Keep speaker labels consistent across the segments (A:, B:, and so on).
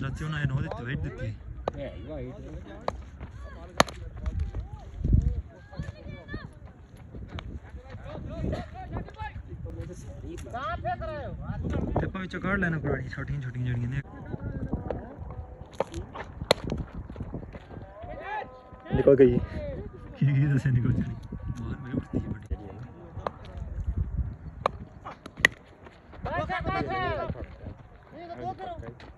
A: ਚਾਚੇ ਉਹਨਾਂ ਇਹਨੂੰ ਦਿੱਤੀ ਵੇਟ ਦਿੱਤੀ
B: ਹੈ ਹੀ ਵਾਈਟ
A: ਤੇ ਆਪਾਂ ਵਿੱਚੋਂ ਕੱਢ ਲੈਣਾ ਪੁਰਾਣੀ ਛੋਟੀਆਂ ਛੋਟੀਆਂ ਜਿਹੜੀਆਂ ਨੇ ਨਿਕਲ ਗਈ ਕੀ ਕੀ ਦੱਸੇ ਨਿਕਲ ਚਲੀ ਮਾਰ ਮੇਰੇ ਉੱਠਦੀ ਹੈ ਵੱਡੀ
B: ਇਹ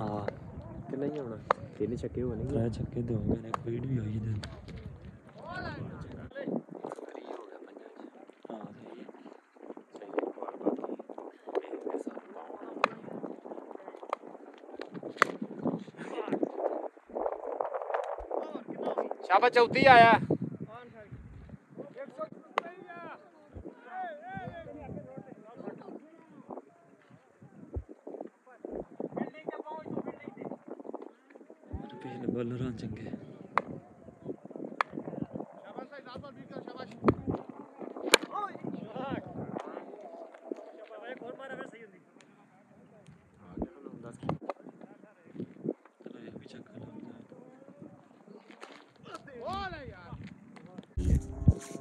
A: ਆ
B: ਕਿ ਨਹੀਂ ਆਉਣਾ ਤਿੰਨ ਛੱਕੇ ਹੋਣਗੇ
A: ਤਰੇ ਛੱਕੇ ਦੋਗੇ ਨੇ ਕੋਈ ਵੀ ਹੋਈ ਦੇ ਹਾਂ
B: ਸ਼ਾਬਾ ਚੌਥੀ ਆਇਆ
A: ਪਿਛਲੇ ਬੋਲਰਾਂ ਚੰਗੇ ਚਲੋ ਇਹ ਵੀ ਚੱਕਰ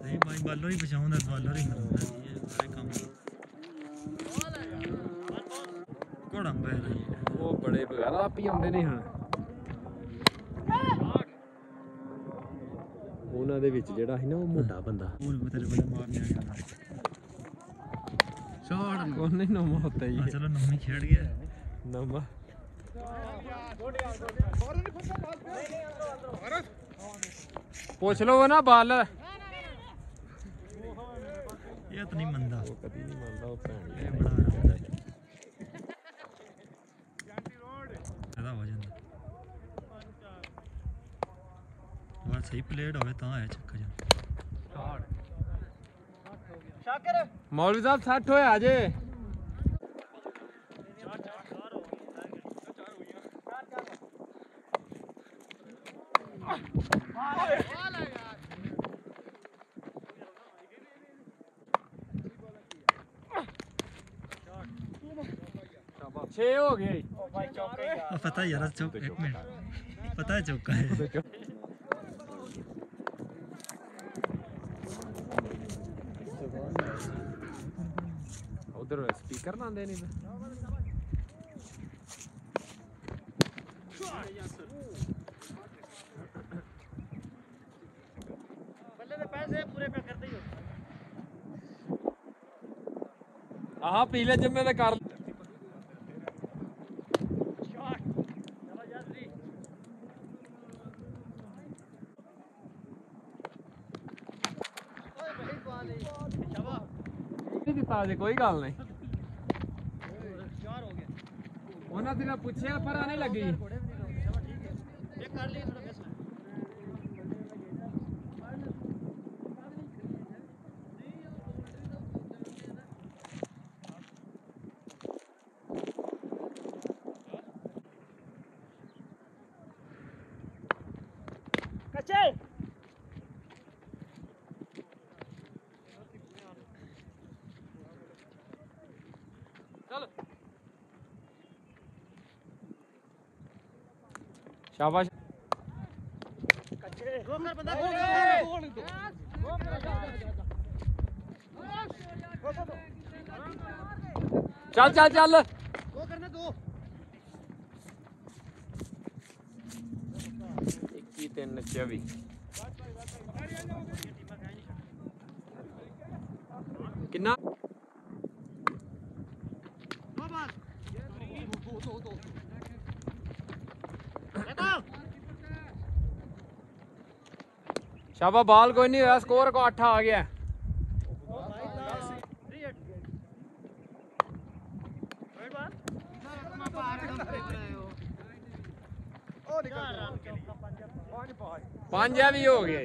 A: ਨਹੀਂ ਭਾਈ ਬਾਲਰ ਹੀ ਬਚਾਉਂਦਾ ਬਾਲਰ ਹੀ ਕਰਦਾ ਇਹ ਸਾਰੇ ਕੰਮ ਕੋੜਾਂ ਬੈ ਰਹੀ ਹੈ
B: ਉਹ ਬੜੇ ਬਗਾਰਾ ਆਪ ਹੀ ਆਉਂਦੇ ਨੇ ਹੁਣ ਉਹਨਾਂ ਦੇ ਵਿੱਚ ਜਿਹੜਾ ਸੀ ਨਾ ਉਹ ਮੋਟਾ ਬੰਦਾ
A: ਪੂਰੇ ਤੇਰੇ ਬੜੇ ਮਾਰਨੇ ਆ ਗਿਆ
B: ਛੋੜ ਕੋਨੇ ਨੋ ਮੋਤਾ
A: ਹਾਂ
B: ਹੀ
A: ਚਲੋ ਨੌਵੀਂ ਖੇਡ ਗਿਆ
B: ਨਮਾ ਪੁੱਛ ਲਓ ਨਾ ਬਾਲ
A: ਬਸ ਸਹੀ ਪਲੇਡ ਹੋਵੇ ਤਾਂ ਆਇਆ ਚੱਕਰ ਜਾ
B: ਮੌਲਵੀ ਸਾਹਿਬ 60 ਹੋਇਆ ਜੇ ਛੇ ਹੋ ਗਏ
A: ਉਹ ਪਤਾ ਯਾਰ ਚੁੱਕ ਇੱਕ ਮਿੰਟ ਪਤਾ ਹੈ ਚੌਕਾ ਹੈ
B: Sticker ਲਾਉਂਦੇ ਨਹੀਂ ਬੱਲੇ ਦੇ ਪੈਸੇ ਪੂਰੇ ਪੈ ਕਰਦੇ ਹੀ ਹੋ। ਆਹ ਪੀਲੇ ਜਿੰਮੇ ਦੇ ਕਰ। ਦਿੱਤਾ ਕੋਈ ਗੱਲ ਨਹੀਂ। दिन पूछे पर आने लगी। ਸ਼ਾਬਾਸ਼। ਕੱਚੇ ਗੋਲ ਕਰ ਬੰਦਾ ਗੋਲ ਗੋਲ ਚੱਲ ਚੱਲ
C: ਚੱਲ। ਗੋਲ ਕਰਨਾ ਦੋ 21 3 24 शाबा बाल
B: कोई नहीं होया स्कोर को अट्ठा आ गया। पाँच भी हो गया।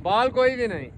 B: बाल कोई भी नहीं।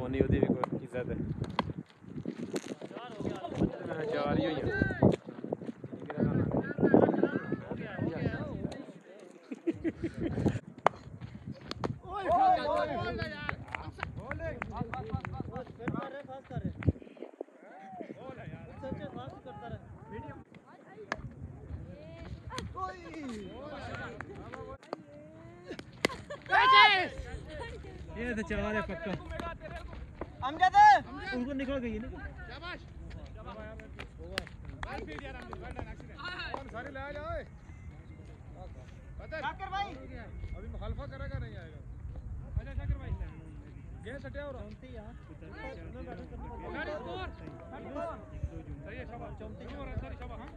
C: कोने ओह्दी भी कोई इज़्ज़त है। चार
B: ही होई ये तो चला रहे पक्का। उनको निकल गई ना
C: सारे ले आ जा ओए अभी मुखालफा करेगा नहीं आएगा
B: अच्छा शाकिर भाई
C: गेम सटिया हो रहा
B: गाड़ी स्कोर सही है शाबाश चौंती 34 और अंसारी शाबाश हाँ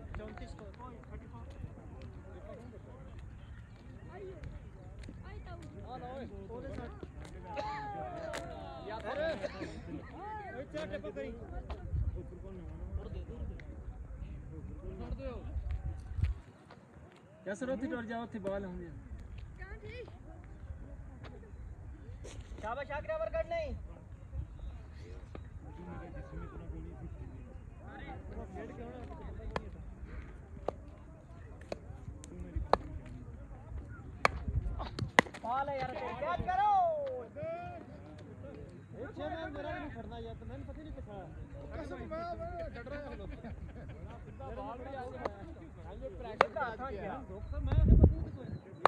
D: क्या सर डर टोर जाओ थी बाल होंगे।
E: शाबाश आगरा नहीं? यार करो? पीछे में मेरा नहीं खड़ना यार तो मैंने पता नहीं किथा बॉल भी आ गया ये प्रैक्टिस का था क्या डॉक्टर मैं ऐसे पता नहीं कोई शकीरा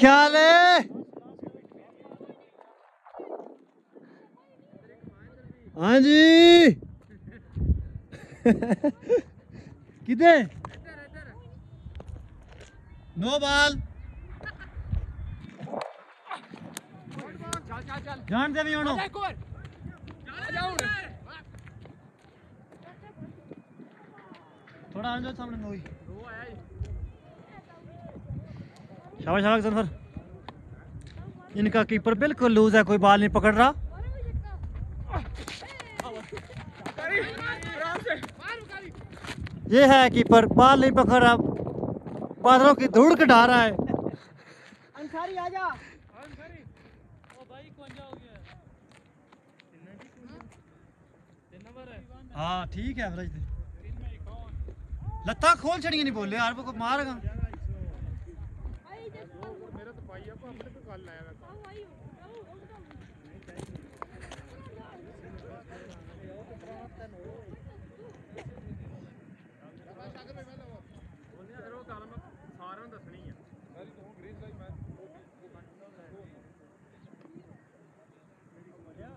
E: ख्याल है? हाँ जी। ਕਿਦੇ नो बाल।
D: जान
B: दे नहीं
D: थोड़ा आ जाओ सामने नोई शाबाश शाबाश ज़फ़र इनका कीपर बिल्कुल लूज है कोई बाल नहीं पकड़ रहा। ये है कीपर बाल नहीं पकड़ रहा। बादलों की धूड़ के डा रहा है।
E: अंसारी आजा
F: अंसारी ओ भाई कौन जा। हो है
D: हाँ ठीक है लत्ता खोल छड़ियाँ नहीं बोले यार वो मारेगा
B: ਭਾਈ ਆਪਾਂ ਆਪਣੇ ਕੋਈ ਗੱਲ ਆਇਆ ਵੇਖੋ ਆਓ ਆਈ ਆਓ ਉੱਠ ਤਾਂ
F: ਉਹਨੇ ਫਿਰ ਉਹ ਗੱਲ ਮੈਂ ਸਾਰਿਆਂ ਨੂੰ ਦੱਸਣੀ ਆ
B: ਸਾਰੀ ਤੋਂ ਗ੍ਰੀਨ ਲਾਈਨ ਮੈਂ ਉਹ ਕੰਟੀਨਿਊ ਲੈ ਮੇਰੀ ਮਰਿਆ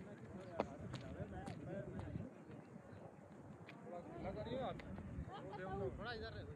B: ਮੈਂ
D: ਕੀ ਹੋਇਆ
B: ਹੱਥ ਬਚਾਵੇ ਮੈਂ ਮੈਂ ਥੋੜਾ ਖੁੱਲਾ ਕਰੀਏ ਹੱਥ ਉਹ ਦੇਵ ਨੂੰ ਥੋੜਾ ਇਧਰ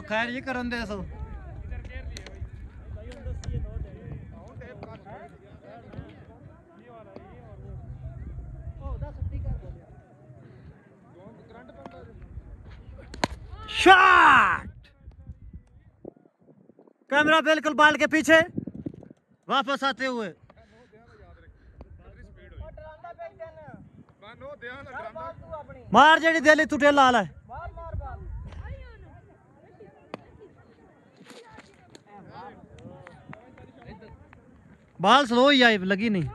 E: खैर ये
B: करन दे सो
D: शॉट कैमरा बिल्कुल बाल के पीछे। वापस आते हुए। मार जेडी दिल्ली तुटे लाल है
E: बाल
D: स्लो ही आई लगी नहीं।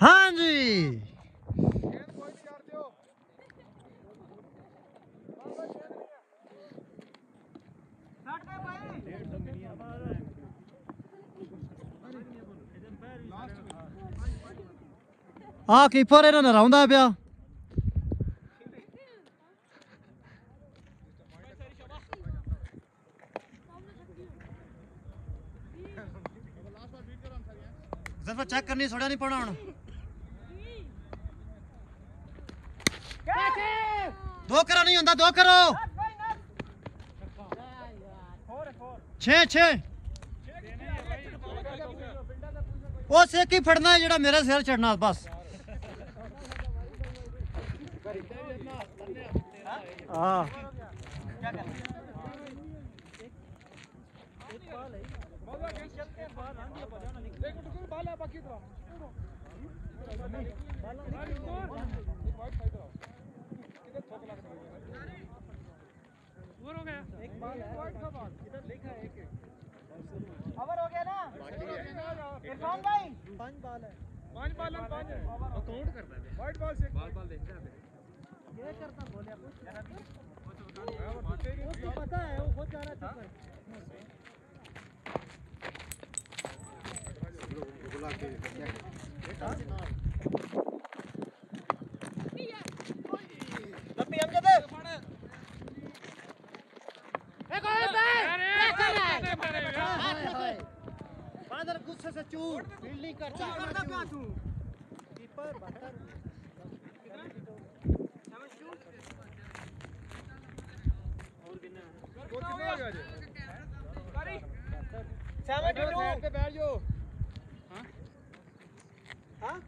D: हाँ जी। ਆ ਕੀਪਰ ਇਹਨਾਂ ਨੇ ਰਾਉਂਦਾ ਪਿਆ। ਜ਼ਫਰ ਚੈੱਕ ਕਰਨੀ ਥੋੜਾ ਨਹੀਂ ਪਣਾ ਹੁਣ। ਦੋ ਕਰੋ ਨਹੀਂ ਹੁੰਦਾ, ਦੋ ਕਰੋ ਛੇ ਛੇ। ਉਹ ਸੇਕ ਫੜਨਾ ਜਿਹੜਾ ਮੇਰੇ ਸਿਰ ਚੜਨਾ, ਬਸ।
F: खबर हो गया
E: ना इरफान भाई पाँच बाल है
B: पाँच बाल है पाँच
F: है करता है
B: वाइट बॉल से
F: बाल बाल देखता है
E: ये करता बोले कुछ पता है? वो बहुत जा रहा लपी हम जदे बादल गुस्से से चूर फील्डिंग करता कीपर बटर
B: सहमत हो पे बैठ जाओ।
E: हाँ? हाँ?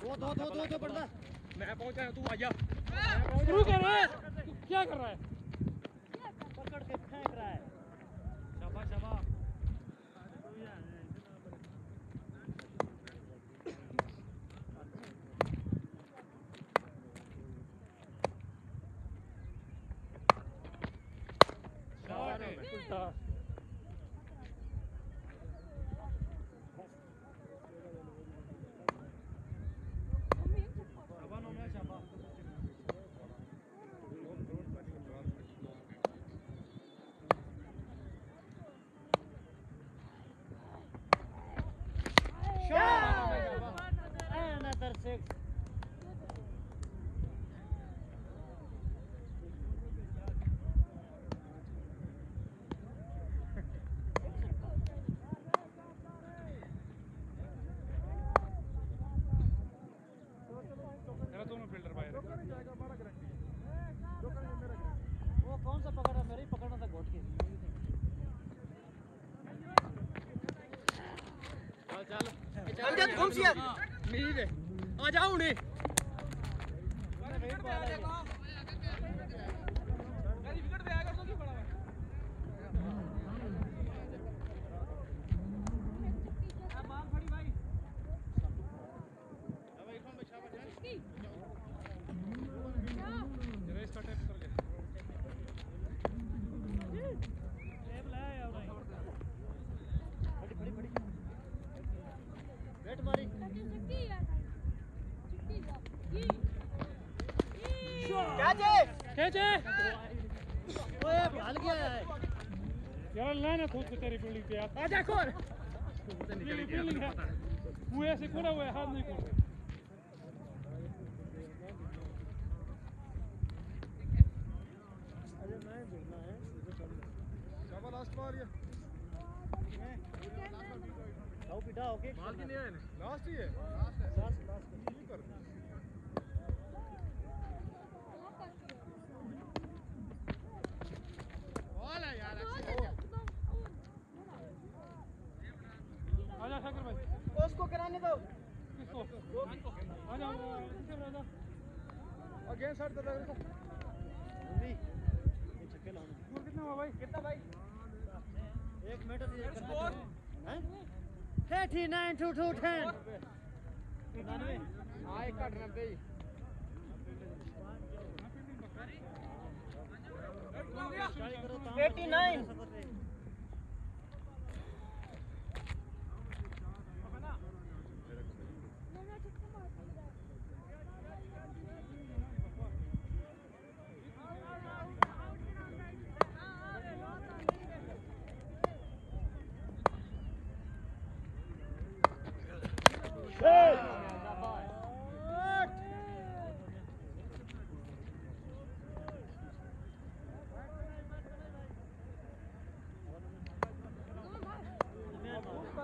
E: तो
D: दो दो दो दो दो पड़ता
F: मैं पहुँचा तू आ जा। तू करे। क्या कर रहा है?
D: पकड़ के फेंक रहा है
F: शाबाश शाबाश शॉट है उल्टा शाबाश नोना शाबाश
D: Another six.
F: मेरा दोनों फील्डर बाहर है
B: जोकर ही जाएगा हमारा गारंटी है जोकर ये मेरा गारंटी
D: वो कौन सा पकड़ा मेरे ही पकड़ना था घोट के
E: अमजद घूम से यार मीर आ जाओ उन्हें
F: रेस का टेप उतर गया
D: बैट मारी
F: कैच
D: ओए भाग गया है।
F: यार लाना खुद को तेरी बिल्डिंग पे
E: आजा खोल।
F: तेरी फील्डिंग है। वो ऐसे कोड़ा हुआ है हाथ नहीं कूद
B: शाबाश लास्ट बार ये
D: आओ पिटा ओके
B: माल की नहीं है लास्ट ही है
D: लास्ट लास्ट
B: ठीक कर
F: आजा शंकर
E: कराने दो
F: आजा
B: अगेन कर रहा है
D: बंदी ये छक्के लाना।
F: स्कोर कितना हुआ भाई?
E: कितना भाई?
D: एक मिनट से करना हैं? 89 टू टू 10 99
E: हाँ एक कट नब्बे
D: ट्राई करो ताम
E: 89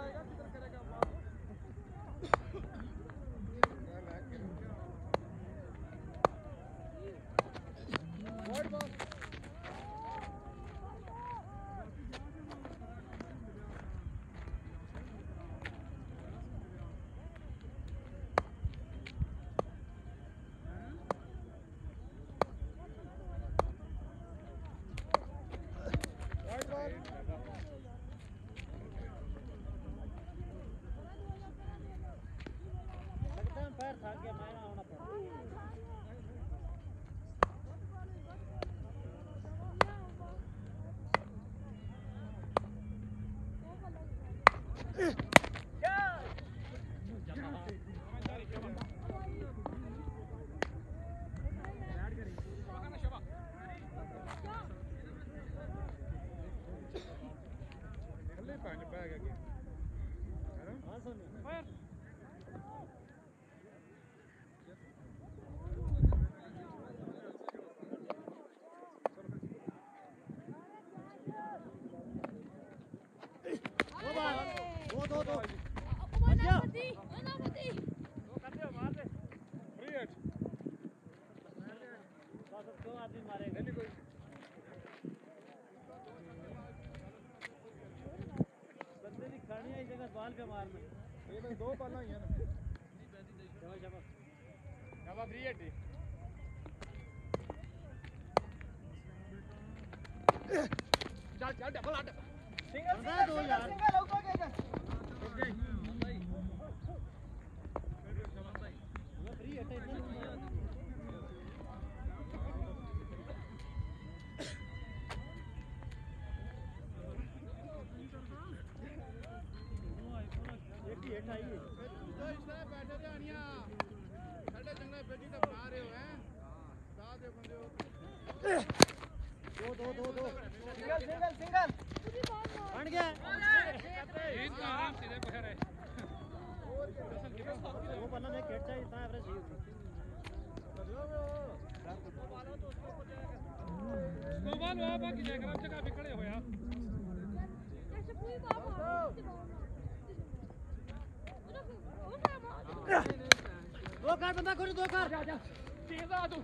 D: 아, 야,
B: खल्ले पैन है ना
D: हाँ सुन। मार
B: में ये
D: बस दो
B: पाला ही है ना
D: नहीं 35
E: शाबाश
F: शाबाश 380 ਲੈ
D: ਉਹ
F: ਕਰ
D: ਬੰਦਾ ਖੁਦ ਦੋ ਕਰ ਜਾ ਜਾ। ਤੇਜ਼ ਆ ਤੂੰ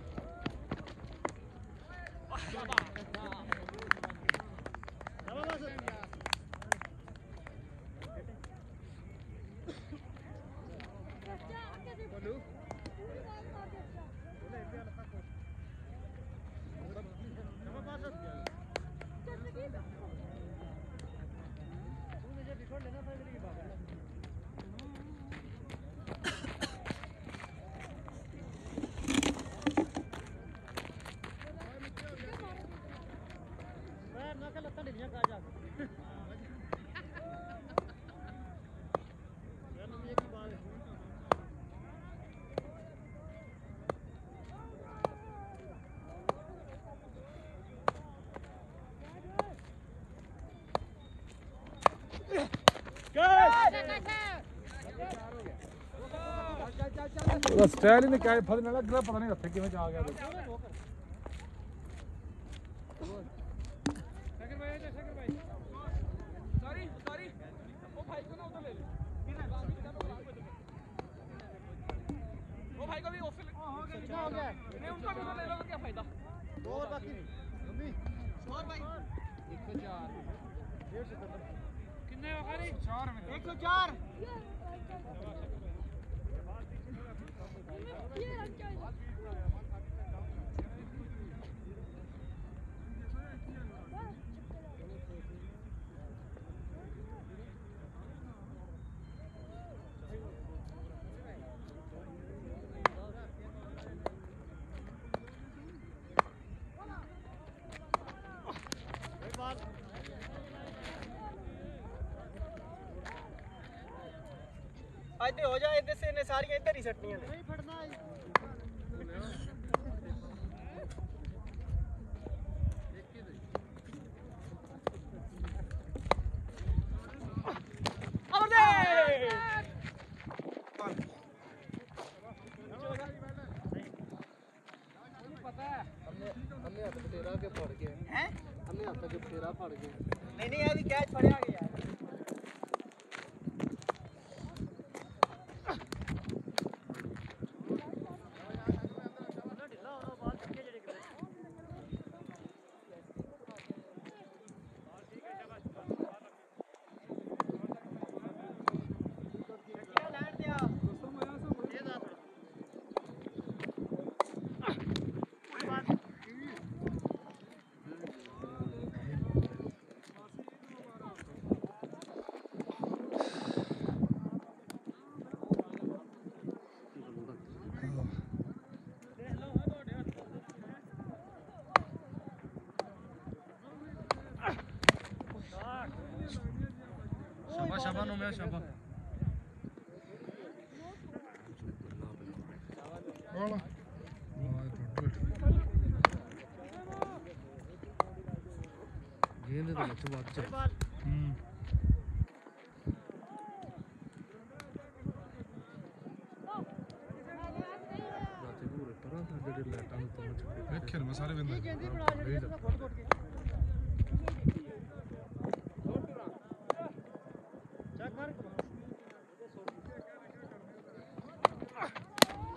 B: ਉਹਦਾ ਸਟਾਈਲ ਹੀ ਨਹੀਂ ਕਾਇ ਫੜ ਨਾਲ ਅਗਲਾ ਪਤਾ ਨਹੀਂ ਉੱਥੇ ਕਿਵੇਂ ਜਾ ਗਿਆ ਤੇ
F: ਸ਼ਕਰ ਭਾਈ ਆ ਜਾ ਸ਼ਕਰ ਭਾਈ
B: ਸੌਰੀ ਸੌਰੀ ਉਹ ਭਾਈ को ना उधर ले ले वो भाई को भी ऑफ
D: ਹੋ ਗਿਆ ਕਿੰਨਾ ਹੋ ਗਿਆ
B: नहीं उनका भी उधर ले लो तो क्या फायदा
D: ਦੋ ਹੋਰ ਬਾਕੀ ਮੰਮੀ
B: और भाई 104
F: ਕਿੰਨੇ ਵਖਾਰੀ
B: 4 में
E: 104
D: ਕੋਈ
E: ਇੱਧਰ ਹੀ ਸੱਟਣੀਆਂ ਨੇ
D: ਨਹੀਂ ਫੜਨਾ
E: ਅਮਰ ਦੇ
B: हमने हाथ बटेरा के पड़ गए
E: ਹੈ
B: हमने हाथ के बटेरा पड़ गए
E: ਨਹੀਂ ਨਹੀਂ ਇਹ ਵੀ ਕੈਚ ਫੜਿਆ ਵਾਲਾ
D: ਗੇਂਦ ਦੇ ਵਿੱਚ ਵੱਜ
F: ਚ ਹੂੰ
A: ਰਾਤੇ
F: ਪੂਰੇ ਪਰਾਂ ਜਿਹੜੇ ਲੈਟਾਂ ਨੂੰ ਪਹੁੰਚ
E: ਵੇਖਿਆ ਮੈਂ ਸਾਰੇ
A: ਵੇਂਦਾ।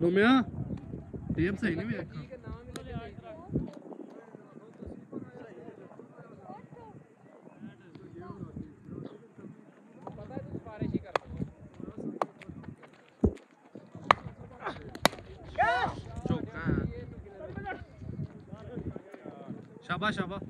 A: रोम्या
E: हाँ? टेप
A: सही नहीं
B: रखा शाबाश शाबाश।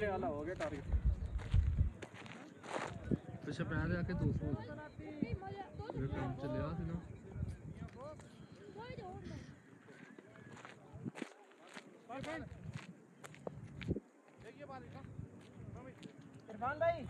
A: ਪਿਛਲੇ ਵਾਲਾ ਹੋ ਗਿਆ ਟਾਰਗੇਟ
E: ਪਿੱਛੇ ਪੈ ਲਿਆ ਕੇ 200 ਇਹ ਕੰਮ ਚੱਲਿਆ ਸੀ ਨਾ
B: इरफान भाई
F: शॉट है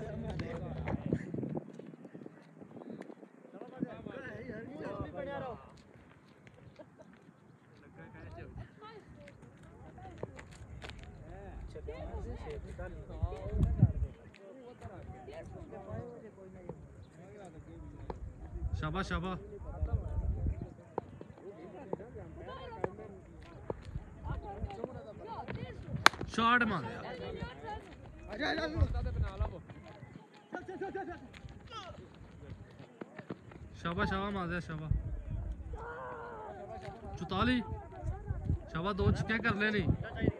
E: शाबाश
A: शाबाश शॉट मार शाबा शाबा
E: मार दिया शाबा चौताली शाबा दो
F: चिक्के कर ले नहीं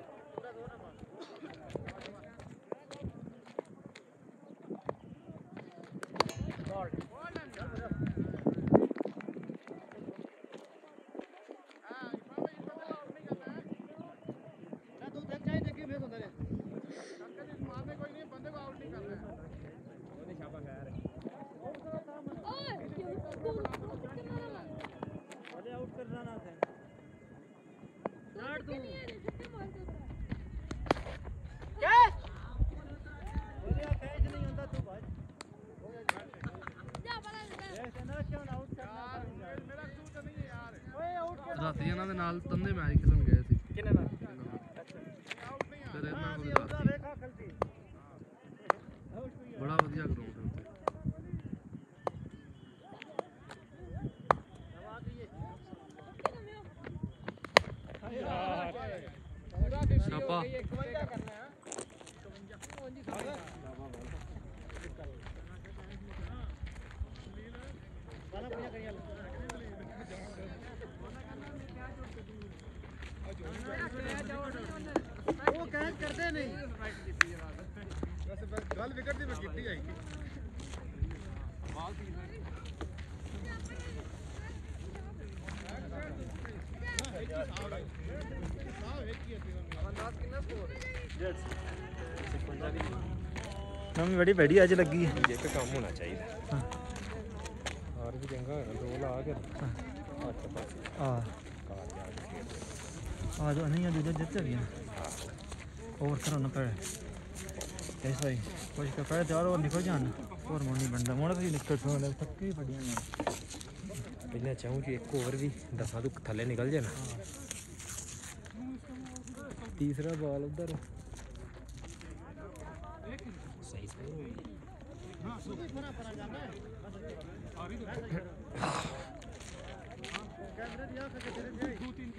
A: ਨਵੀਂ ਬੜੀ ਬੜੀ ਅੱਜ ਲੱਗੀ ਹੈ।
B: ਇੱਕ ਕੰਮ ਹੋਣਾ ਚਾਹੀਦਾ। ਹਾਰ ਵੀ ਚੰਗਾ ਹੋਣਾ ਦੋ ਲਾ ਕੇ ਹੱਥ ਪਾਸੇ
A: ਆ
B: ਕਾਰ ਜਾ ਕੇ ਖੇਡ
A: ਆ ਜੋ ਨਹੀਂ ਆ ਦੂਜਾ ਜਿੱਤ ਗਿਆ ਓਵਰ ਕਰਨਾ ਪੜੇ ਐਸਾ ਹੀ ਕੁਝ ਕਰ ਪੜੇ ਤੇ ਔਰ ਨਿਕਲ ਜਾਣ। ਹੋਰ ਮੋਣੀ ਬੰਦਾ ਮੋਣਾ ਤਾਂ ਨਿਕਲ ਸੋਣਾ ਥੱਕੇ ਹੀ ਪੜੀਆਂ ਨੇ
B: ਪਹਿਲਾਂ ਚਾਹੂੰ ਕਿ ਇੱਕ ਓਵਰ ਵੀ ਦਸਾਂ ਤੋਂ ਥੱਲੇ ਨਿਕਲ ਜੇ ਨਾ ਤੀਸਰਾ ਬਾਲ ਉਧਰ।
F: दो तीन